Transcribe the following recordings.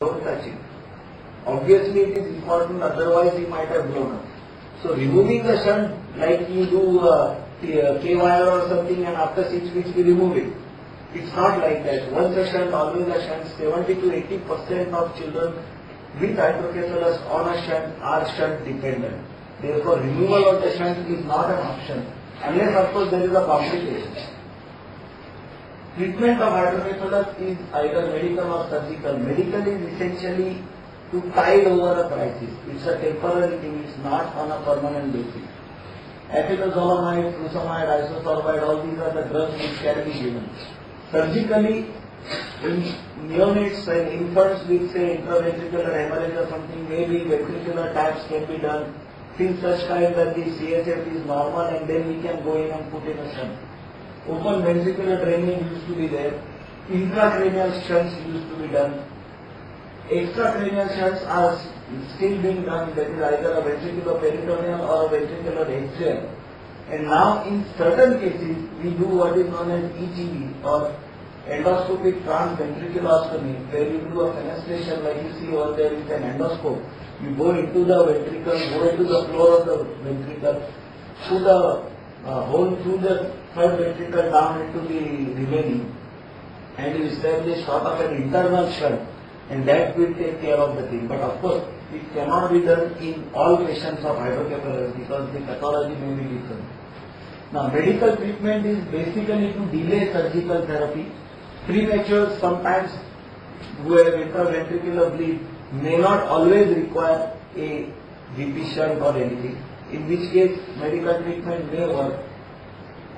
don't touch it. Obviously it is important, otherwise he might have blown up. So removing the shunt like you do uh, K uh, K wire or something and after six weeks we remove it. It's not like that. Once a shunt, always a shunt. 70 to 80 percent of children with hydrocephalus on a shunt are shunt dependent. Therefore removal of the shunt is not an option unless of course there is a complication. Treatment of hydrocephalus is either medical or surgical. Medical is essentially to tide over a crisis. It's a temporary thing, it's not on a permanent basis. Acetazolamide, furosemide, isosorbide, all these are the drugs which can be given. Surgically, in neonates and infants with say intraventricular hemorrhage or something, maybe ventricular taps can be done till such time that the CSF is normal and then we can go in and put in a shunt. Open ventricular drainage used to be there. Intracranial shunts used to be done. Extracranial shunts are still being done, that is either a ventricular peritoneal or a ventricular atrial. And now in certain cases, we do what is known as ETV or endoscopic third ventriculostomy, where you do a fenestration like you see over there with an endoscope. You go into the ventricle, go into the floor of the ventricle, through the uh, hole through the third ventricle down into the remaining, and you establish sort of an internal shunt, and that will take care of the thing. But of course, it cannot be done in all patients of hydrocephalus because the pathology may be different. Now, medical treatment is basically to delay surgical therapy. Premature sometimes have intraventricular bleed may not always require a VP shunt or anything, in which case medical treatment may work.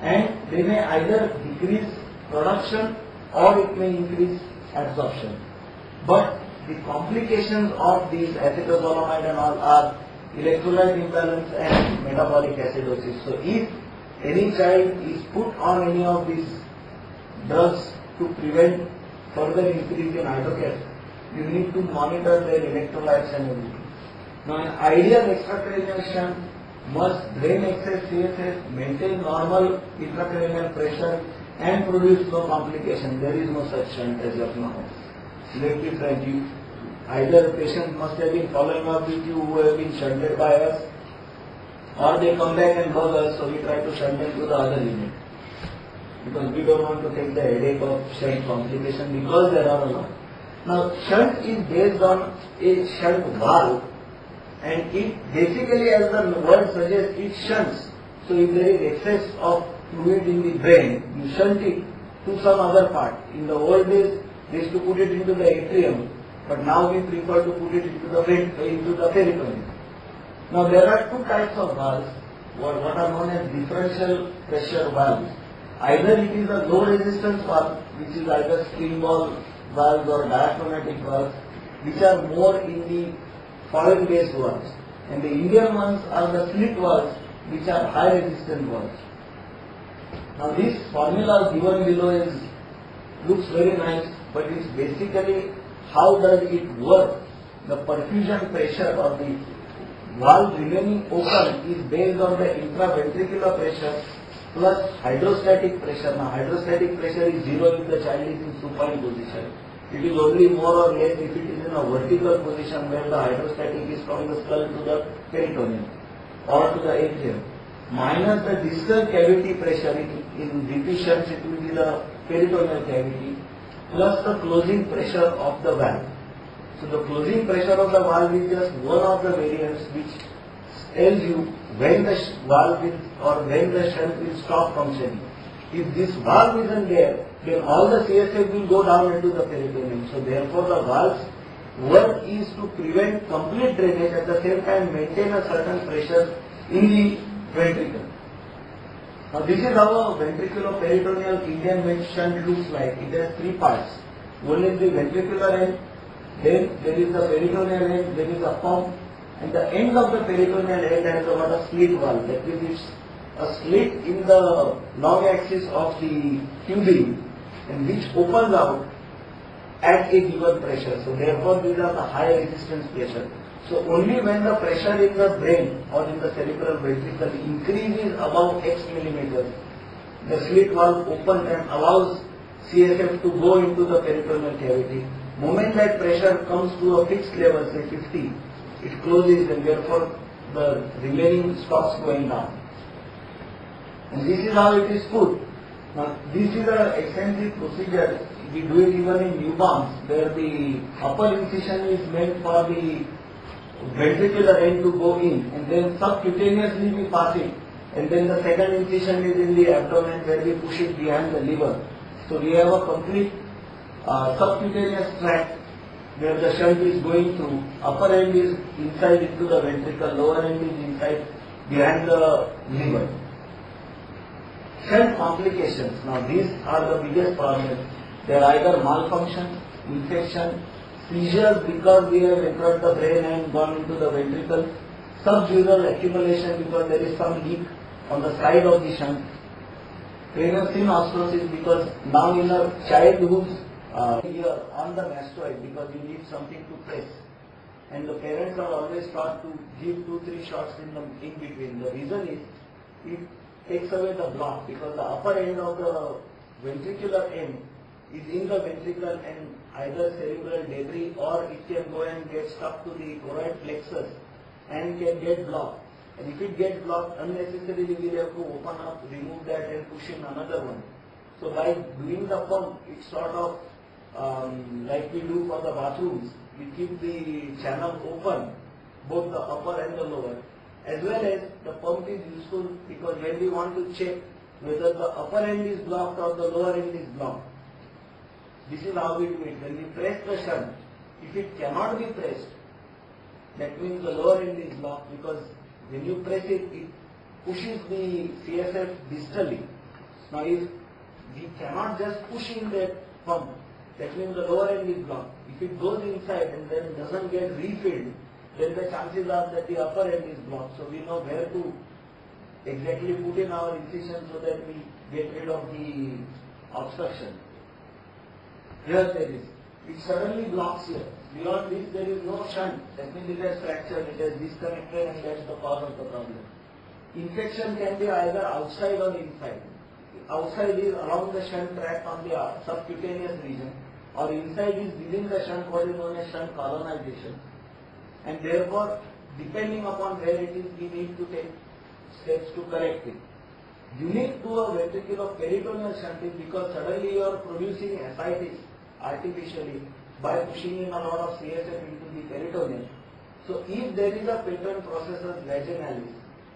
And they may either decrease production or it may increase absorption. But the complications of these acetazolamide and all are electrolyte imbalance and metabolic acidosis. So if any child is put on any of these drugs to prevent further increase in hydrocap, you need to monitor their electrolytes and everything. Now an ideal shunt must drain excess CSF, maintain normal intracranial pressure and produce no complication. There is no such shunt as of now. Let me frank you. Either patient must have been following up with you who have been shunted by us or they come back and bug us so we try to shunt them to the other unit. Because we don't want to take the headache of shunt complication because there are a lot. Now shunt is based on a shunt valve and it basically as the word suggests it shunts. So if there is excess of fluid in the brain, you shunt it to some other part. In the old days they used to put it into the atrium, but now we prefer to put it into the uh, into the peritoneum. Now there are two types of valves, what, what are known as differential pressure valves. Either it is a low resistance valve, which is either spring ball valves or diaphragmatic valves, which are more in the foreign based valves. And the Indian ones are the slit valves, which are high resistance valves. Now this formula given below is looks very nice, but it's basically how does it work? The perfusion pressure or the valve remaining open is based on the intraventricular pressure plus hydrostatic pressure. Now hydrostatic pressure is zero if the child is in supine position. It is only more or less if it is in a vertical position where the hydrostatic is from the skull to the peritoneum or to the atrium. Minus the distal cavity pressure in, in VP it will be the peritoneal cavity plus the closing pressure of the valve. So the closing pressure of the valve is just one of the variables which tells you when the valve will or when the shunt will stop functioning. If this valve isn't there, then all the CSF will go down into the peritoneum. So therefore the valve's work is to prevent complete drainage at the same time maintain a certain pressure in the ventricle. Now this is how a ventricular-peritoneal Indian vein shunt looks like. It has three parts. One is the ventricular end, then there is the peritoneal end, there is a pump, and the end of the peritoneal end has got a slit valve. That means it's a slit in the long axis of the tubing, and which opens out at a given pressure. So therefore these are the high resistance pressure. So only when the pressure in the brain or in the cerebral ventricle increases above X millimeters, the slit valve opens and allows CSF to go into the peritoneal cavity. moment that pressure comes to a fixed level, say 50, it closes and therefore the remaining stops going down. And this is how it is put. Now, this is an extensive procedure. We do it even in newborns, where the upper incision is meant for the ventricular end to go in, and then subcutaneously we pass it. And then the second incision is in the abdomen, where we push it behind the liver. So we have a complete uh, subcutaneous tract where the shunt is going through. Upper end is inside into the ventricle, lower end is inside behind the liver. Shunt complications. Now these are the biggest problems. They are either malfunction, infection, seizures because we have entered the brain and gone into the ventricle, subdural accumulation because there is some leak on the side of the shunt, cranial synostosis because now in a child who's uh, here on the mastoid because you need something to press. And the parents are always taught to give two, three shots in the in between. The reason is it takes away the block because the upper end of the ventricular end is in the ventricular and either cerebral debris or it can go and get stuck to the choroid plexus and can get blocked. And if it gets blocked unnecessarily, we have to open up, remove that and push in another one. So by doing the pump, it sort of um, like we do for the bathrooms, we keep the channel open, both the upper and the lower. As well as the pump is useful because when we want to check whether the upper end is blocked or the lower end is blocked. This is how we do it. When we press the shunt, if it cannot be pressed, that means the lower end is blocked because when you press it, it pushes the CSF distally. Now if we cannot just push in that pump, that means the lower end is blocked. If it goes inside and then doesn't get refilled, then the chances are that the upper end is blocked. So we know where to exactly put in our incision so that we get rid of the obstruction. Here there is. It suddenly blocks here. Beyond this there is no shunt. That means it has fractured, it has disconnected and that's the cause of the problem. Infection can be either outside or inside. Outside is along the shunt tract on the subcutaneous region or inside is within the shunt what is known as shunt colonization. And therefore, depending upon where it is, we need to take steps to correct it. Unique to a ventricular peritoneal shunt because suddenly you are producing ascites artificially by pushing in a lot of CSF into the peritoneum. So if there is a patent processus vaginalis,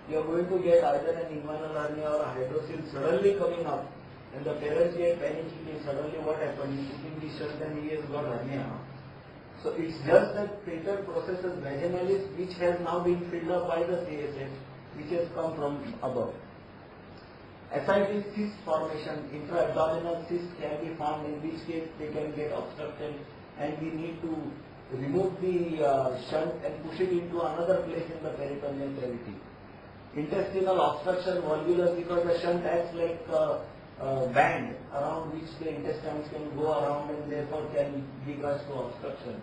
you are going to get either an inguinal hernia or a hydrocele suddenly coming up and the parents get suddenly what happened, he put in the shunt and he has got hernia. So it's just that patent processus vaginalis which has now been filled up by the CSF which has come from above. Ascites cyst formation, intra-abdominal cyst can be found in which case they can get obstructed and we need to remove the uh, shunt and push it into another place in the peritoneal cavity. Intestinal obstruction, volvulus, because the shunt acts like a, a band around which the intestines can go around and therefore can give rise to obstruction.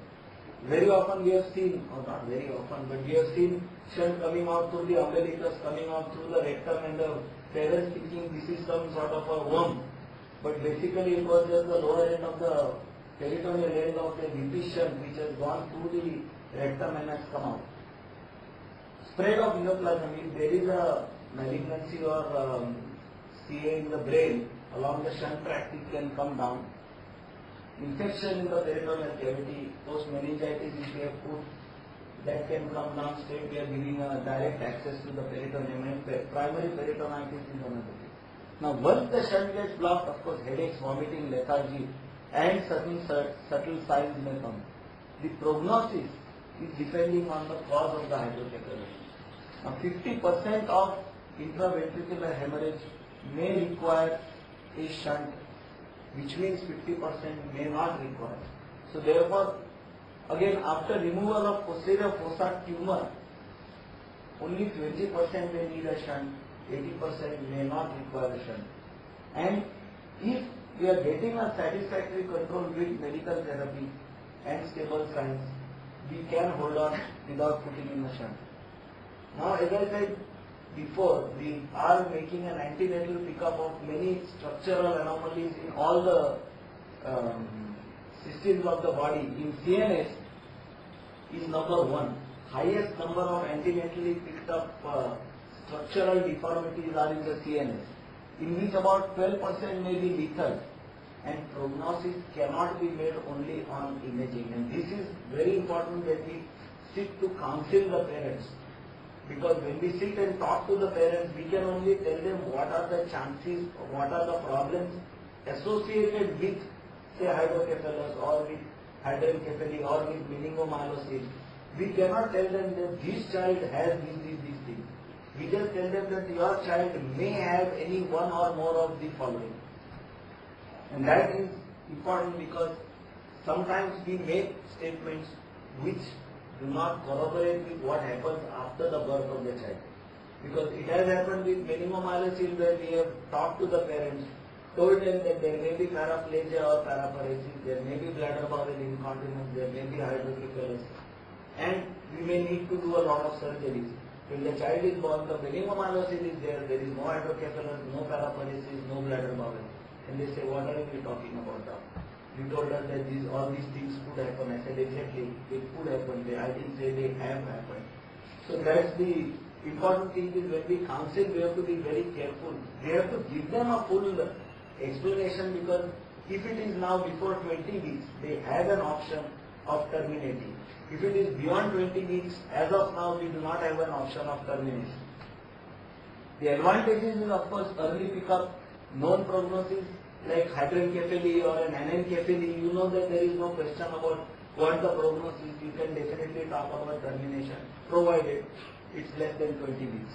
Very often we have seen, or not very often, but we have seen shunt coming out through the umbilicus, coming out through the rectum and the parents thinking this is some sort of a worm. But basically it was just the lower end of the peritoneal end of the depression which has gone through the rectum and has come out. Spread of neoplasm, if there is a malignancy or um, CA in the brain along the shunt tract, it can come down. Infection in the peritoneal cavity, post meningitis, if we have put, that can come down straight. We are giving a direct access to the peritoneum primary peritonitis is. Now, once the shunt gets blocked, of course, headaches, vomiting, lethargy, and certain subtle signs may come. The prognosis is depending on the cause of the hydrocephalus. Now 50% of intraventricular hemorrhage may require a shunt, which means 50% may not require. So therefore, again after removal of posterior fossa tumor, only 20% may need a shunt, 80% may not require a shunt. And if we are getting a satisfactory control with medical therapy and stable signs, we can hold on without putting in a shunt. Now, as I said before, we are making an antenatal pickup of many structural anomalies in all the um, systems of the body in CNS is number one. Highest number of antenatally picked up uh, structural deformities are in the CNS, in which about 12% may be lethal and prognosis cannot be made only on imaging. And this is very important that we seek to counsel the parents. Because when we sit and talk to the parents, we can only tell them what are the chances, what are the problems associated with, say, hydrocephalus or with hydranencephaly or with meningomyelocele. We cannot tell them that this child has this, this, this thing. We just tell them that your child may have any one or more of the following. And that is important because sometimes we make statements which do not corroborate with what happens after the birth of the child. Because it has happened with meningomyelocele where we have talked to the parents, told them that there may be paraplegia or paraparesis, there may be bladder bowel incontinence, there may be hydrocephalus, and we may need to do a lot of surgeries. When the child is born, the meningomyelocele is there, there is no hydrocephalus, no paraparesis, no bladder bowel. And they say, what are we talking about told us that these, all these things could happen. I said, exactly, it could happen. I didn't say they have happened. So that's the important thing is when we counsel, we have to be very careful. We have to give them a full explanation because if it is now before 20 weeks, they have an option of terminating. If it is beyond 20 weeks, as of now, we do not have an option of termination. The advantages is of course early pickup, known prognosis like hydranencephaly or an anencephaly, you know that there is no question about what the prognosis, you can definitely talk about termination, provided it's less than 20 weeks.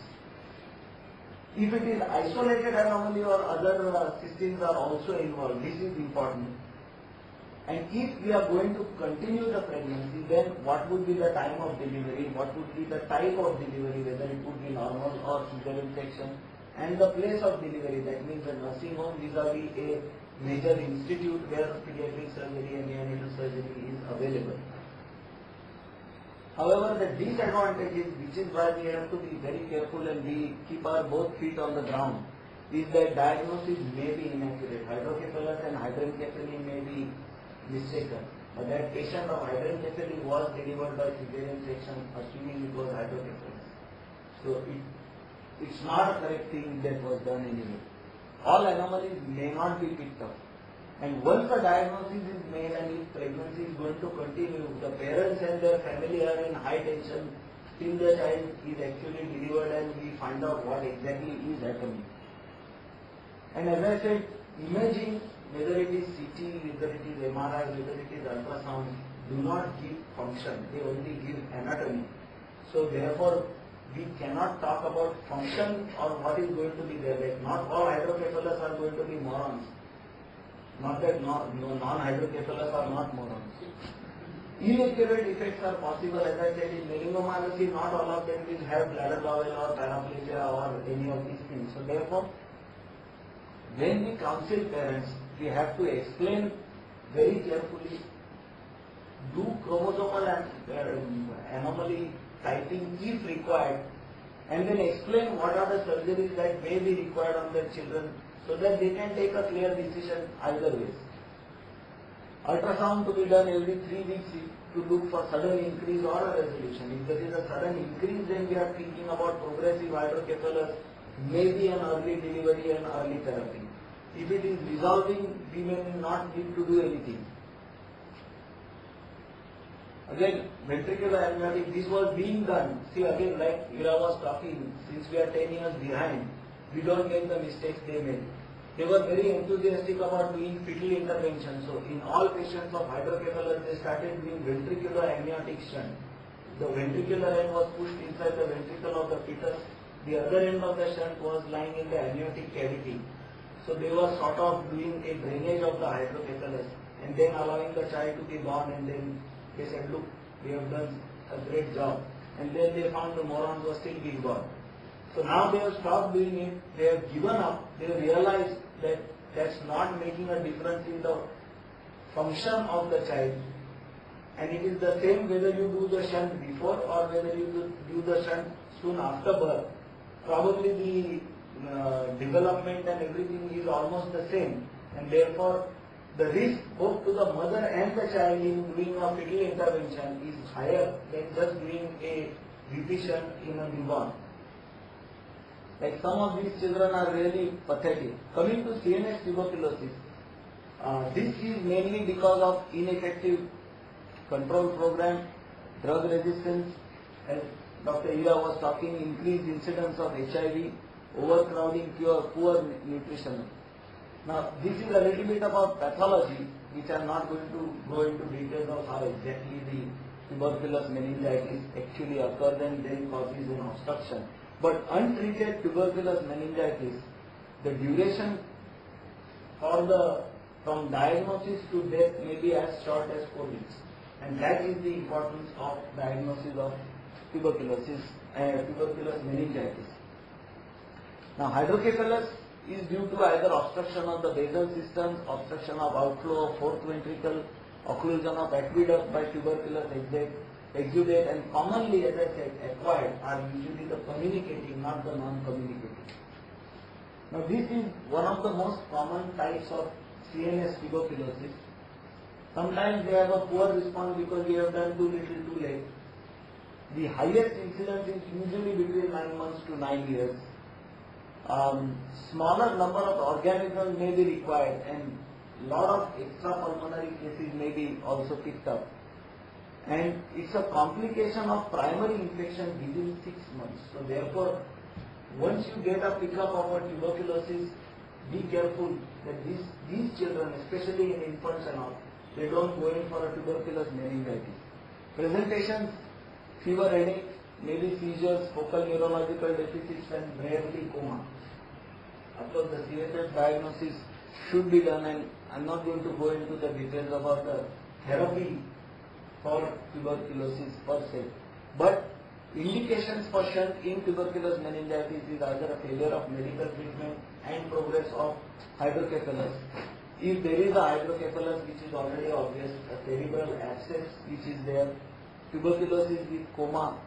If it is isolated anomaly or other uh, systems are also involved, this is important. And if we are going to continue the pregnancy, then what would be the time of delivery, what would be the type of delivery, whether it would be normal or cesarean section, and the place of delivery, that means the nursing home vis-a-vis a major institute where pediatric surgery and neonatal surgery is available. However, the disadvantage is, which is why we have to be very careful and we keep our both feet on the ground, is that diagnosis may be inaccurate. Hydrocephalus and hydranencephaly may be mistaken. But that patient of hydranencephaly was delivered by cesarean section assuming it was hydrocephalus. So it, it's not a correct thing that was done anyway. All anomalies may not be picked up. And once the diagnosis is made and if pregnancy is going to continue, the parents and their family are in high tension till the child is actually delivered and we find out what exactly is happening. And as I said, imaging, whether it is CT, whether it is MRI, whether it is ultrasound, do not give function, they only give anatomy. So therefore, we cannot talk about function or what is going to be there. Like not all hydrocephalus are going to be morons. Not that no, no, non-hydrocephalus are not morons. Inaccurate effects are possible. As I said, in meningomyelocele, not all of them will have bladder bowel or paraplegia or any of these things. So therefore, when we counsel parents, we have to explain very carefully, do chromosomal uh, anomaly typing if required, and then explain what are the surgeries that may be required on their children so that they can take a clear decision either way. Ultrasound to be done every three weeks to look for sudden increase or a resolution. If there is a sudden increase, then we are thinking about progressive hydrocephalus, maybe an early delivery and early therapy. If it is resolving, we may not need to do anything. Again, ventricular amniotic, this was being done. See again, like Ira was talking, since we are 10 years behind, we don't make the mistakes they made. They were very enthusiastic about doing fetal intervention. So in all patients of hydrocephalus, they started doing ventricular amniotic shunt. The ventricular end was pushed inside the ventricle of the fetus. The other end of the shunt was lying in the amniotic cavity. So they were sort of doing a drainage of the hydrocephalus and then allowing the child to be born and then they said, look, we have done a great job. And then they found the morons were still being born. So now they have stopped doing it, they have given up, they have realized that that's not making a difference in the function of the child. And it is the same whether you do the shunt before or whether you do the shunt soon after birth. Probably the uh, development and everything is almost the same. And therefore, the risk both to the mother and the child in doing a fetal intervention is higher than just doing a revision in a newborn. Like some of these children are really pathetic. Coming to CNS tuberculosis, uh, this is mainly because of ineffective control program, drug resistance, as Dr. Ira was talking, increased incidence of HIV, overcrowding, pure, poor nutrition. Now, this is a little bit about pathology, which I am not going to go into details of how exactly the tuberculous meningitis actually occurs and then causes an obstruction. But untreated tuberculous meningitis, the duration for the from diagnosis to death may be as short as four weeks. And that is the importance of diagnosis of tuberculosis, uh, tuberculous meningitis. Now hydrocephalus is due to either obstruction of the basal system, obstruction of outflow of fourth ventricle, occlusion of aqueduct by tuberculous exudate, and commonly as I said acquired are usually the communicating, not the non-communicating. Now this is one of the most common types of CNS tuberculosis. Sometimes they have a poor response because we have done too little too late. The highest incidence is usually between 9 months to 9 years. Um, smaller number of organisms may be required and lot of extrapulmonary cases may be also picked up. And it's a complication of primary infection within 6 months. So therefore, once you get a pickup of a tuberculosis, be careful that these, these children, especially in infants and all, they don't go in for a tuberculous meningitis. Presentations, fever headache, maybe seizures, focal neurological deficits and rarely coma. Of course, the CSF diagnosis should be done and I'm not going to go into the details about the therapy for tuberculosis per se. But indications for shunt in tuberculosis meningitis is either a failure of medical treatment and progress of hydrocephalus. If there is a hydrocephalus which is already obvious, a cerebral abscess which is there, tuberculosis with coma,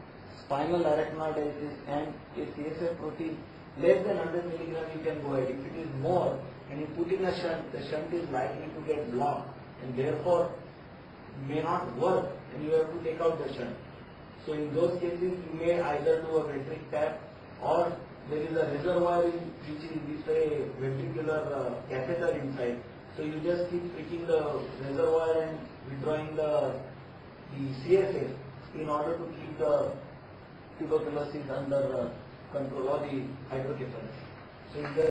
spinal arachnoiditis and a CSF protein less than 100 milligram you can go ahead. If it is more and you put in a shunt, the shunt is likely to get blocked and therefore may not work and you have to take out the shunt. So in those cases you may either do a ventric tap or there is a reservoir in, which is with a ventricular uh, catheter inside. So you just keep pricking the reservoir and withdrawing the, the CSF in order to keep the tuberculosis under uh, control or the hydrocephalus. So